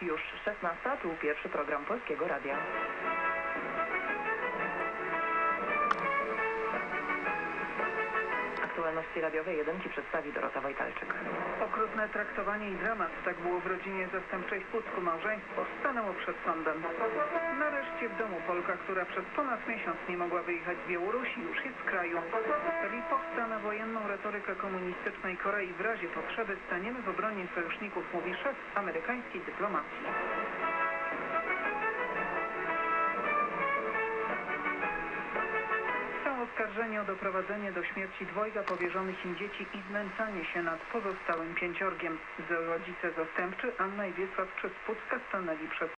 16, tu pierwszy program Polskiego Radia. Aktualności radiowej jedynki przedstawi Dorota Wojtalczyk. Okrutne traktowanie i dramat. Tak było w rodzinie zastępczej w Pucku. Małżeństwo stanęło przed sądem. Nareszcie w domu Polka, która przez ponad miesiąc nie mogła wyjechać z Białorusi, już jest w kraju. Riposta na wojenną retorykę komunistycznej Korei. W razie potrzeby staniemy w obronie sojuszników, mówi szef amerykańskiej dyplomacji. Są oskarżeni o doprowadzenie do śmierci dwojga powierzonych im dzieci i znęcanie się nad pozostałym pięciorgiem. Rodzice zastępczy Anna i Wiesław Przyspucka stanęli przed